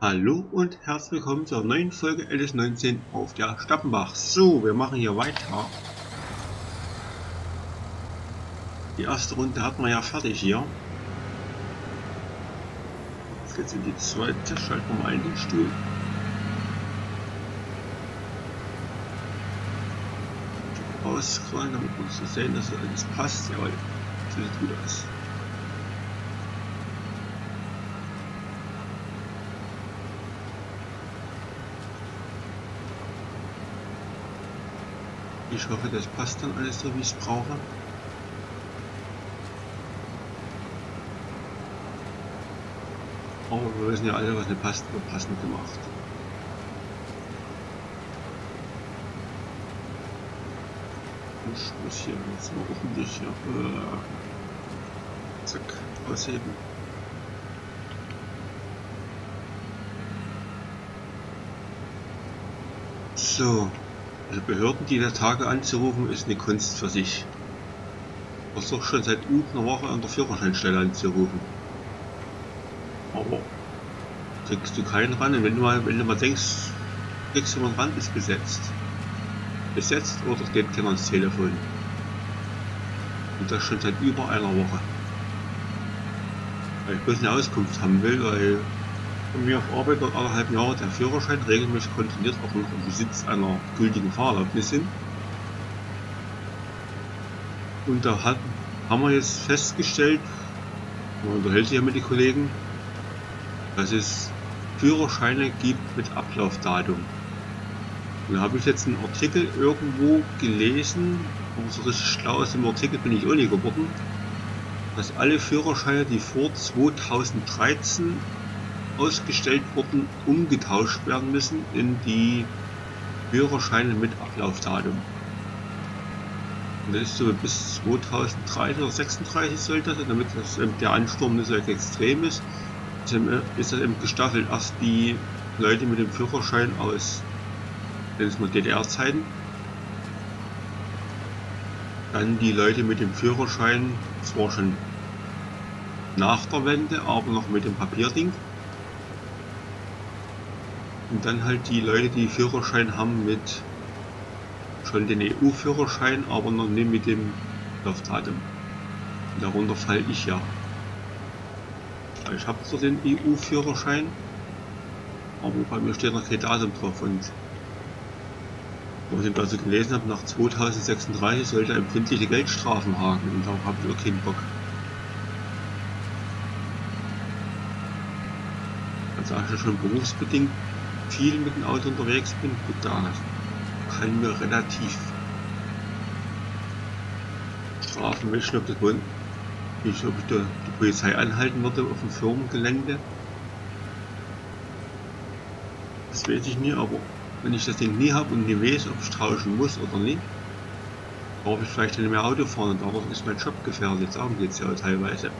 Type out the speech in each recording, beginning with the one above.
Hallo und herzlich willkommen zur neuen Folge LS19 auf der Stappenbach. So, wir machen hier weiter. Die erste Runde hat man ja fertig hier. Jetzt in die zweite. Schalten wir mal in den Stuhl. Ausrollen, damit wir so sehen, dass alles passt. Jawohl, sieht gut aus. Ich hoffe, das passt dann alles so, wie ich es brauche. Aber wir wissen ja alle, was eine passt, wird passend gemacht. Ich muss hier jetzt mal ordentlich hier, äh, zack, ausheben. So, Behörden, die der Tage anzurufen, ist eine Kunst für sich. Versuch schon seit gut einer Woche an der Führerscheinstelle anzurufen. Aber kriegst du keinen ran. Und wenn du mal, wenn du mal denkst, kriegst du mal ran, ist besetzt. Besetzt oder geht keiner ans Telefon. Und das schon seit über einer Woche. Weil ich bloß eine Auskunft haben will, weil von mir auf Arbeit dort anderthalb Jahre der Führerschein regelmäßig kontrolliert, ob noch im Besitz einer gültigen Fahrerlaubnis sind. Und da hat, haben wir jetzt festgestellt, man unterhält sich ja mit den Kollegen, dass es Führerscheine gibt mit Ablaufdatum. Und da habe ich jetzt einen Artikel irgendwo gelesen, aber so richtig schlau aus dem Artikel bin ich auch nicht geworden, dass alle Führerscheine, die vor 2013 ausgestellt wurden, umgetauscht werden müssen in die Führerscheine mit Ablaufdatum. Und das ist so bis 2030 oder 36 sollte das, damit das, der Ansturm nicht so extrem ist, ist das eben gestaffelt. Erst die Leute mit dem Führerschein aus DDR-Zeiten, dann die Leute mit dem Führerschein, zwar schon nach der Wende, aber noch mit dem Papierding. Und dann halt die Leute, die Führerschein haben mit schon den EU-Führerschein, aber noch nicht mit dem Laufdatum. Darunter falle ich ja. Ich habe zwar den EU-Führerschein, aber bei mir steht noch kein Datum drauf und was ich dazu gelesen habe, nach 2036 sollte empfindliche Geldstrafen haken und darauf habe ich auch keinen Bock. Also ich schon berufsbedingt viel mit dem Auto unterwegs bin, gut, da kann mir relativ strafen möchten, ob ich, ob ich die Polizei anhalten würde auf dem Firmengelände. Das weiß ich nie, aber wenn ich das Ding nie habe und nie weiß, ob ich tauschen muss oder nicht, brauche ich vielleicht nicht mehr Auto fahren und dadurch ist mein Job gefährdet. Darum geht es ja teilweise.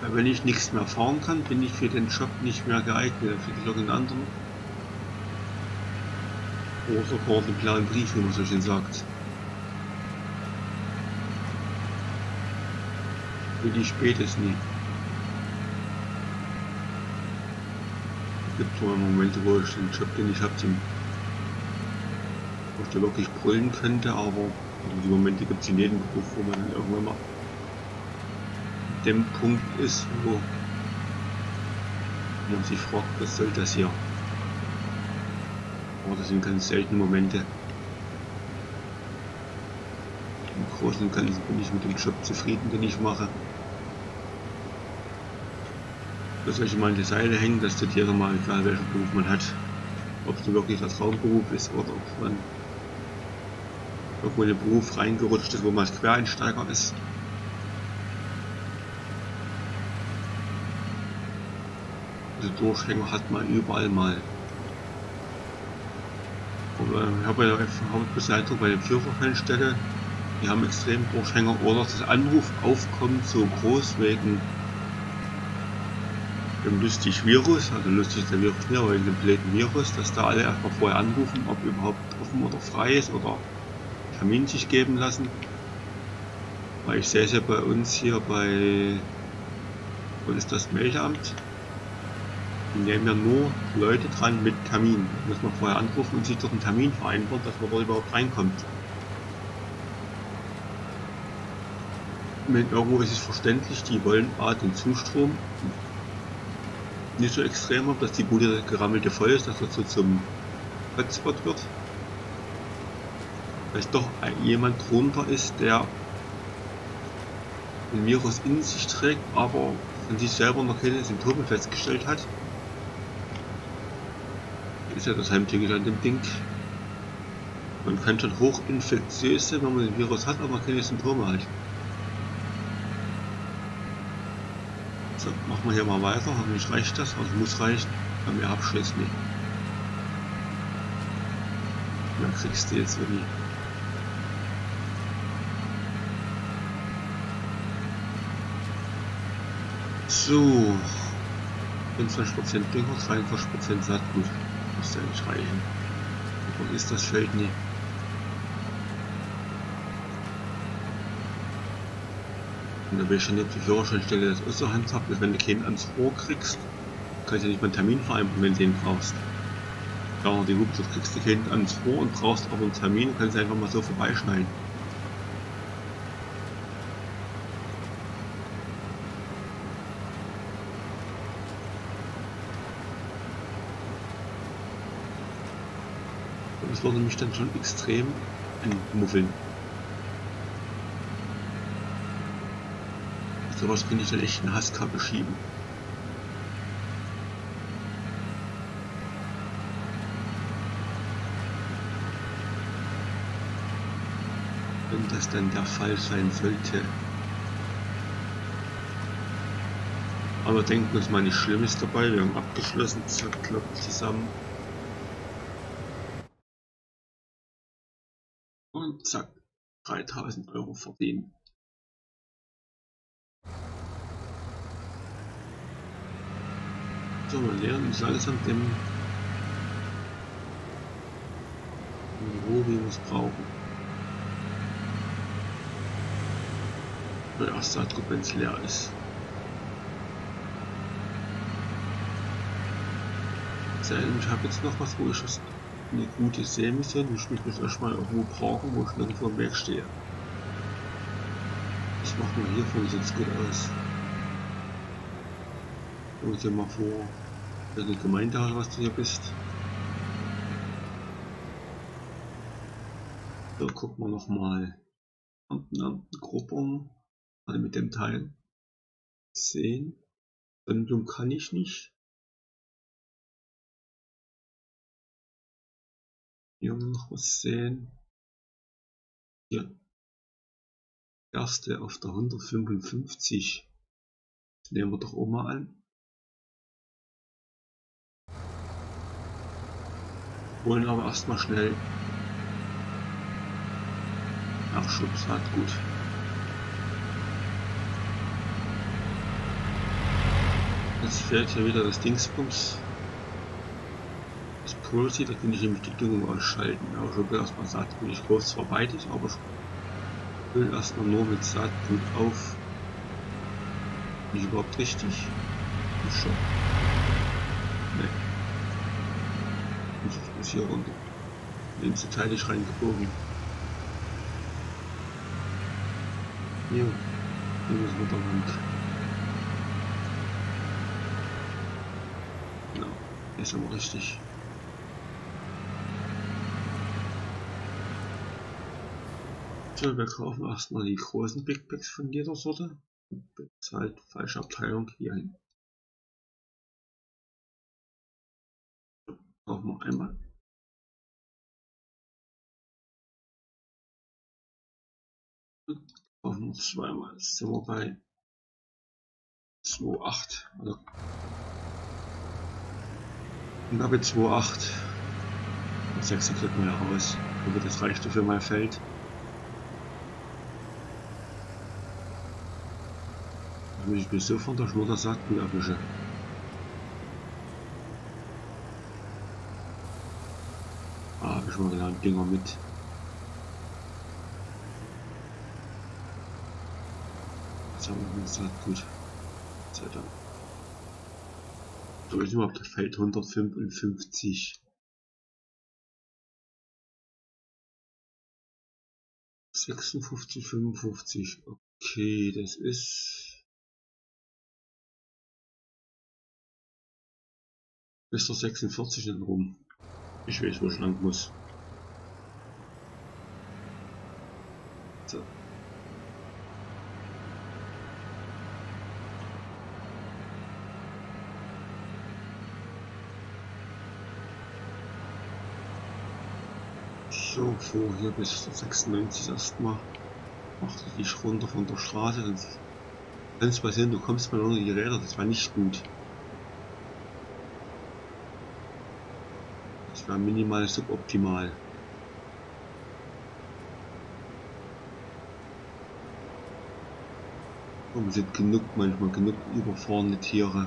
Weil wenn ich nichts mehr fahren kann, bin ich für den Job nicht mehr geeignet, für irgendeinen anderen. Oder sogar den blauen Brief, wie man so schön sagt. Für die spät nie. Es gibt so Momente, wo ich den Job, den ich habe, wo ich da wirklich brüllen könnte, aber die Momente gibt es in jedem Beruf, wo man irgendwann mal dem Punkt ist, wo man sich fragt, was soll das hier? Aber das sind ganz seltene Momente. Im Großen und Ganzen bin ich mit dem Job zufrieden, den ich mache. Da soll ich mal in die Seile hängen, dass das jeder mal, egal welchen Beruf man hat, ob es wirklich der Traumberuf ist oder ob man irgendwo in den Beruf reingerutscht ist, wo man als Quereinsteiger ist. Diese Durchhänger hat man überall mal. Aber ich habe ja einfach Eindruck bei den Führerscheinstelle, die haben extrem Durchhänger oder das Anrufaufkommen so groß wegen dem lustig Virus, also lustig ist der Virus aber wegen dem blöden Virus, dass da alle erstmal vorher anrufen, ob überhaupt offen oder frei ist oder Termin sich geben lassen. Weil ich sehe es ja bei uns hier bei, wo ist das Meldeamt? Die nehmen ja nur Leute dran mit Termin. Da muss man vorher anrufen und sich dort einen Termin vereinbaren, dass man dort überhaupt reinkommt. Mit irgendwo ist es verständlich, die wollen A den Zustrom nicht so extrem haben, dass die gute gerammelte voll ist, dass das so zum Hotspot wird. Weil doch jemand drunter ist, der ein Virus in sich trägt, aber von sich selber noch keine Symptome festgestellt hat. Ist ja das Heimtückische an dem Ding. Man kann schon hochinfektiös sein, wenn man den Virus hat, aber keine Symptome hat. So, machen wir hier mal weiter. Hoffentlich reicht das. Also muss reichen. Aber mehr Abschluss nicht. Mehr kriegst du jetzt irgendwie. So. 25% Dünger, 43% Saatgut. Muss ja nicht reichen. Wo ist das Feld nicht? Und da will ich schon nicht die Führerscheinstelle außer Hand habe, wenn du keinen ans Ohr kriegst, kannst du ja nicht mal einen Termin vereinbaren, wenn du den brauchst. Ja, die Hupe, kriegst du keinen ans Ohr und brauchst aber einen Termin kannst einfach mal so vorbeischneiden. Das würde mich dann schon extrem entmuffeln. Sowas könnte ich dann echt in Hasskappe schieben. Wenn das dann der Fall sein sollte. Aber denken uns mal nicht Schlimmes dabei. Wir haben abgeschlossen, zack, klappt zusammen. Zack, 3000 Euro verdienen. So, wir nähern uns langsam dem Niveau, wie wir es brauchen. Der erste Saatgut, wenn es leer ist. Ich habe jetzt noch was, wo ich eine gute Sämission, ich mich jetzt erstmal irgendwo brauchen, wo ich nirgendwo am Berg stehe. Das machen wir hier von sieht gut aus. Stell dir mal vor, welche Gemeinde was du hier bist. So, gucken wir nochmal. Gruppung, alle mit dem Teil sehen. Sendung kann ich nicht. Hier noch was sehen. Hier. Erste auf der 155. Das nehmen wir doch auch mal an. Holen aber erstmal schnell Nachschubs hat gut. Jetzt fährt hier wieder das Dingsbums. Das Pulsi, da kann ich nämlich die Düngung ausschalten. Aber schon erstmal Saatgut. Ich kaufe zwar beides, aber ich will erstmal nur mit Saatgut auf. Bin ich überhaupt richtig? Ich schon. Nee ist hier runter. Detail ist reingebogen. Hier, hier müssen wir da runter. Genau, ist aber richtig. So, wir kaufen erstmal die großen Big Bags von jeder Sorte. Halt falsche Abteilung hier hin. Kaufen wir einmal. Kaufen zweimal. Jetzt sind wir bei 2,8. Also knappe 2,8. Und 6 kriegt man ja raus. Aber das reicht für mein Feld. Damit ich mich so von der Schmutter Saatgut erwische. Ah, hab ich mal ein Dinger mit. Jetzt haben wir gesagt, gut. Sei Dank. So ist überhaupt das Feld 155. 56, 55. Okay, das ist... Bis der 46 nicht rum. Ich weiß, wo ich lang muss. So. So, vor hier bis 96 erstmal. Achte dich runter von der Straße, sonst kann es passieren, du kommst mal unter die Räder, das war nicht gut. War minimal suboptimal. Und sind genug, manchmal genug überfahrene Tiere.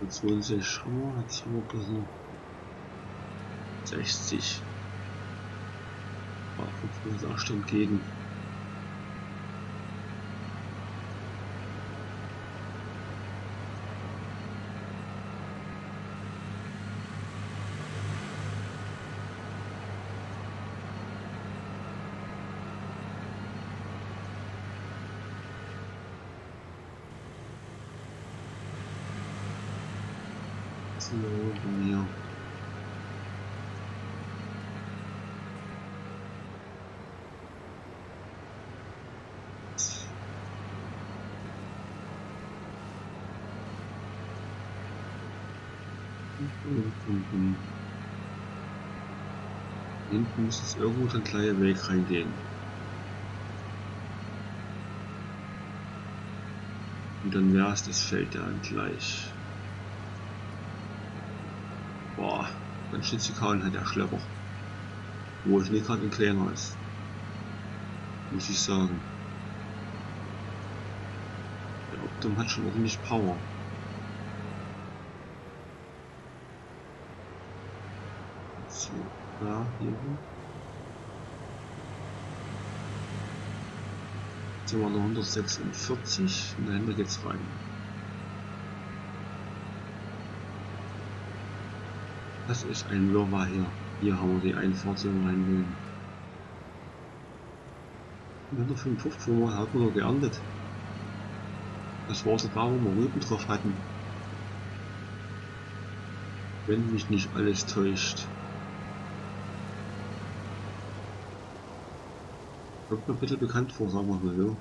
Und 20 oh, jetzt haben wir so 60. War 5 Abstand gegen. So, mir. Hinten muss es irgendwo so ein kleiner Weg reingehen. Und dann wäre es das Feld dann gleich. Boah, ganz schön Zikaden hat der Schlepper. Wo es nicht gerade ein kleiner ist. Muss ich sagen. Der Optum hat schon ordentlich Power. So, da, hier. Jetzt sind wir noch 146 und dahinter geht's rein. Das ist ein Wirrwarr hier. Hier haben wir die Einfahrt, die wir rein wollen. 155 wo wir, hat man noch geerntet. Das war sogar, wo wir Rüben drauf hatten. Wenn mich nicht alles täuscht. Kommt mir ein bisschen bekannt vor, sagen wir mal so.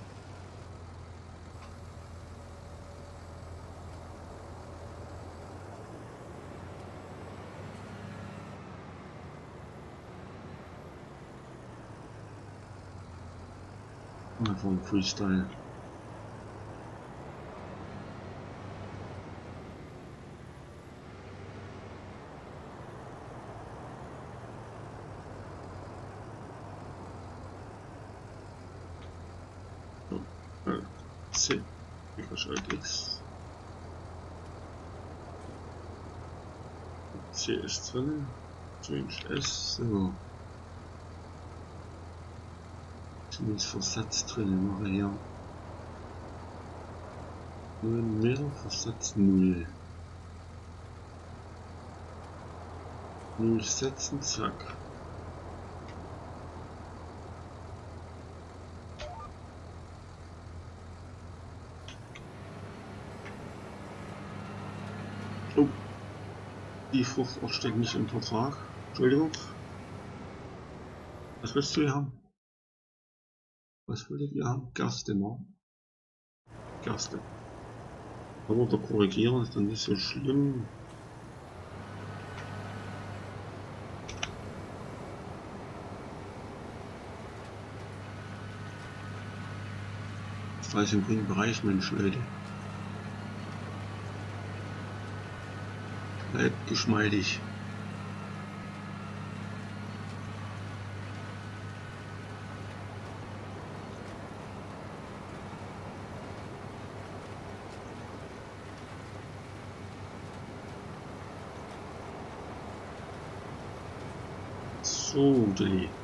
Ein Freestyle. So, äh, C. Überschalt X. Ist drin. Change S. So. Zumindest Versatz drin, mache hier. 9 Meter, Versatz 0. 0 setzen, zack. Die Fruchtort steht nicht im Vertrag. Entschuldigung. Was willst du hier haben? Was wolltet ihr haben? Gerste, ne? Gerste. Kann man da korrigieren, ist dann nicht so schlimm. Das war im grünen Bereich, Mensch, Leute. Bleibt geschmeidig. So, Dreh.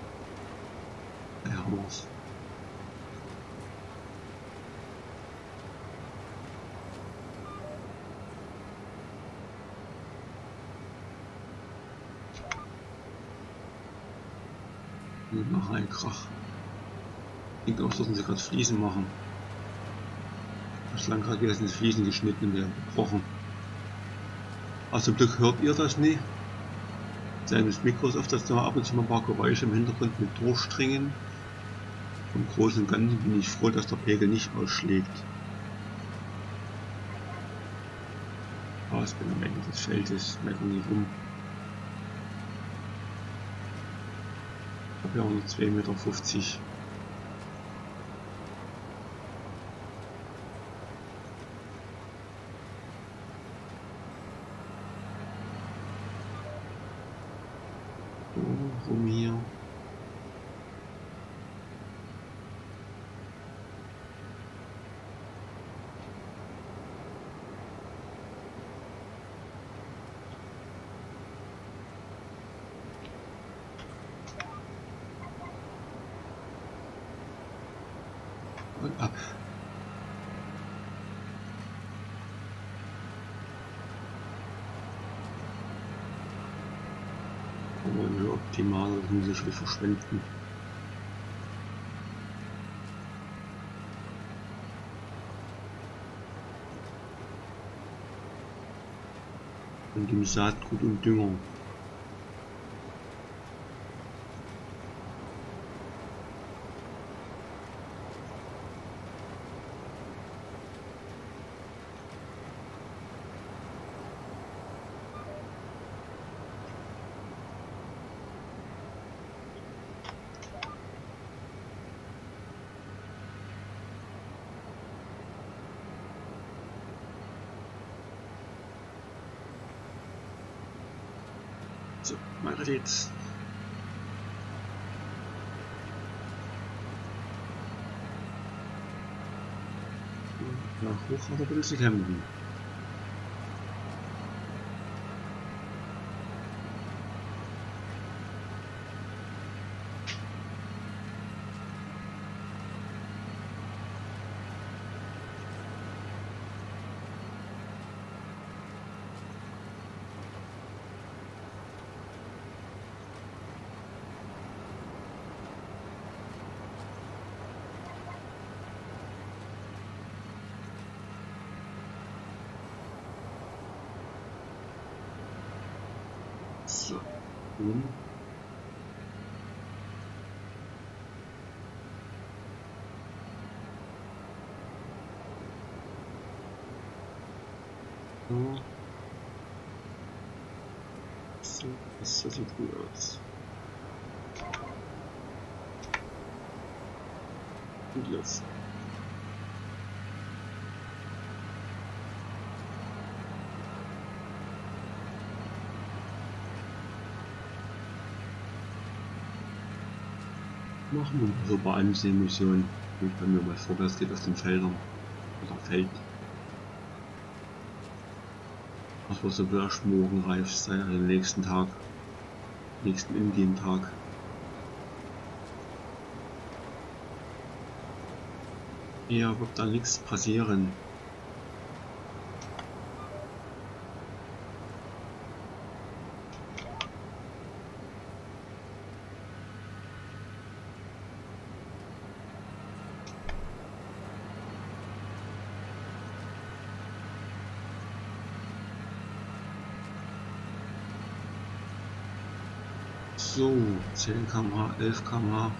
Noch ein Krach. Klingt aus, dass sie gerade Fliesen machen. Bislang gerade wieder sind die Fliesen geschnitten und wieder gebrochen. Also zum Glück hört ihr das nicht. Seines Mikros auf das da ab und zu mal ein paar Geräusche im Hintergrund mit durchdringen. Im Großen und Ganzen bin ich froh, dass der Pegel nicht ausschlägt. Aber ich bin am Ende des Feldes, meckern nicht rum. Ich habe ja noch 2,50 Meter. rum hier. Und ab. Aber optimal, das muss verschwenden. Und dem Saatgut und Dünger. So, weiter geht's. Ja, hoch hat er ein So. Nun. So. So, das sieht gut aus. Und jetzt. Machen wir so bei Ansehmission, wie es bei mir mal vorwärts geht auf den Feldern oder Feld. Das wird so erst morgen reif sein, also nächsten Tag, nächsten Indien-Tag. Eher wird da nichts passieren. So, 10 km/h, 11 km/h,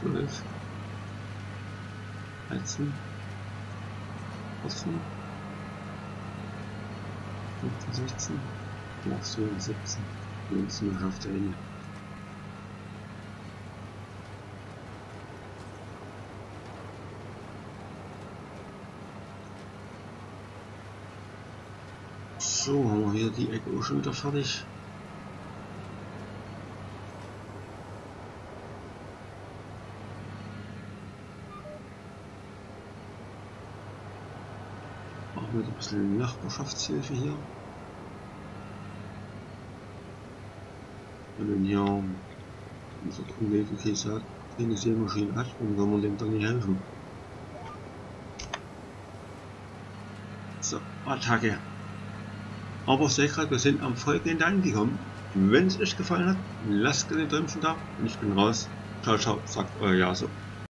12, 13, 14, 15, 16, ja, so 17, 19 schafft er hin. So, haben wir hier die Ecke auch schon wieder fertig. Bisschen Nachbarschaftshilfe hier. Wenn hier unser Kollege okay sagt, keine Sämaschine hat, dann kann man dem dann nicht helfen. So, Attacke. Aber ich sehe gerade, wir sind am folgenden angekommen. Wenn es euch gefallen hat, lasst gerne Däumchen da und ich bin raus. Ciao, ciao, sagt euer Jaso.